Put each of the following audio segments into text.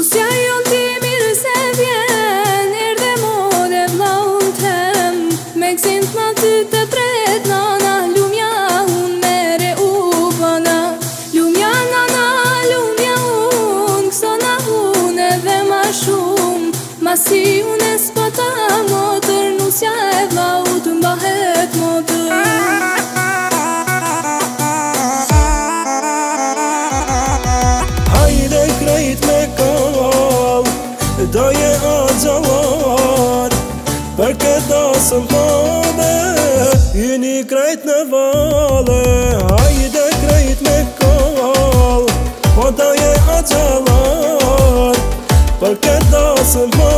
Kusja johën ti mirë se vjen Erdhe more mla unë të hem Me këzint ma ty të tret Nana lumja unë Mere u bëna Lumja nana lumja unë Këso na unë edhe ma shumë Ma si unë e s'pëtëm Po je a gjalar, për këto asën për me I një krejt në vale, ajde krejt me kall Po të je a gjalar, për këto asën për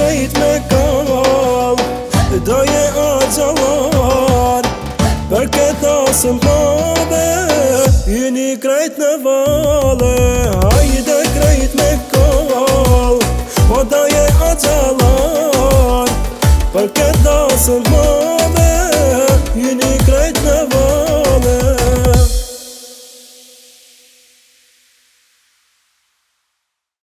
Dhe krejt me kal, po doje a të larë, përket do se më bërë, i një krejt në valë. Dhe krejt me kal, doje a të larë, përket do se më krejt në valë.